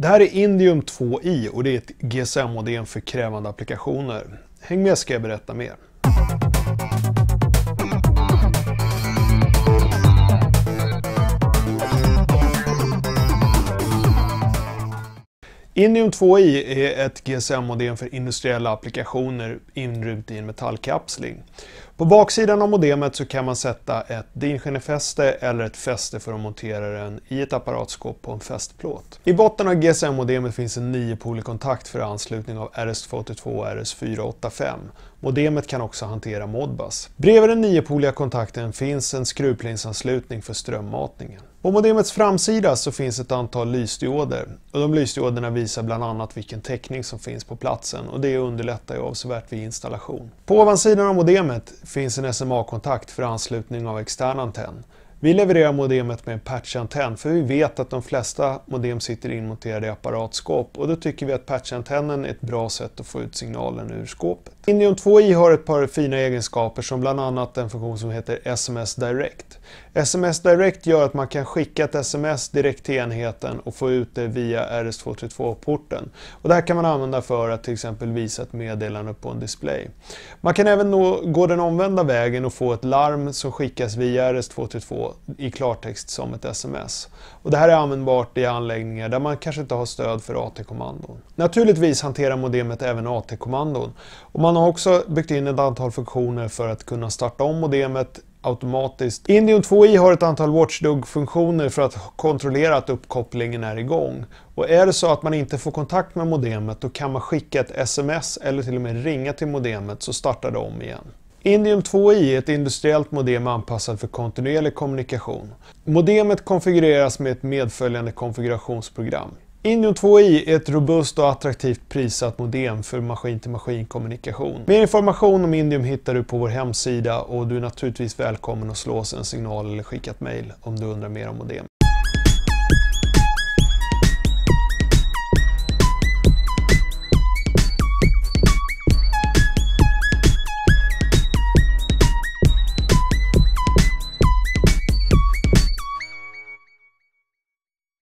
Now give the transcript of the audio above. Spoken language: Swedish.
Det här är Indium 2i och det är ett GSM-modem för krävande applikationer. Häng med ska jag berätta mer. Indium 2i är ett GSM-modem för industriella applikationer inrymt i en metallkapsling. På baksidan av modemet så kan man sätta ett dinskinnefäste eller ett fäste för att montera den i ett apparatskåp på en fästplåt. I botten av GSM-modemet finns en 9-polig kontakt för anslutning av RS282 och RS485. Modemet kan också hantera Modbus. Bredvid den 9-poliga kontakten finns en skruvplinsanslutning för strömmatningen. På modemets framsida så finns ett antal lysdioder och de lysdioderna visar bland annat vilken täckning som finns på platsen och det underlättar ju avsevärt vid installation. På ovansidan av modemet finns en SMA-kontakt för anslutning av extern antenn. Vi levererar modemet med en patchantenn för vi vet att de flesta modem sitter inmonterade i apparatskåp och då tycker vi att patchantennen är ett bra sätt att få ut signalen ur skåpet. Indium 2i har ett par fina egenskaper som bland annat en funktion som heter SMS Direct. SMS Direct gör att man kan skicka ett sms direkt till enheten och få ut det via RS232-porten. Och det här kan man använda för att till exempel visa ett meddelande på en display. Man kan även nå, gå den omvända vägen och få ett larm som skickas via RS232 i klartext som ett sms. Och det här är användbart i anläggningar där man kanske inte har stöd för AT-kommandon. Naturligtvis hanterar modemet även AT-kommandon. Och man har också byggt in ett antal funktioner för att kunna starta om modemet automatiskt. Indium 2i har ett antal Watchdog-funktioner för att kontrollera att uppkopplingen är igång. Och är det så att man inte får kontakt med modemet då kan man skicka ett sms eller till och med ringa till modemet så startar det om igen. Indium 2i är ett industriellt modem anpassat för kontinuerlig kommunikation. Modemet konfigureras med ett medföljande konfigurationsprogram. Indium 2i är ett robust och attraktivt prissatt modem för maskin-till-maskin kommunikation. Mer information om Indium hittar du på vår hemsida och du är naturligtvis välkommen att slå oss en signal eller skicka ett mejl om du undrar mer om modem.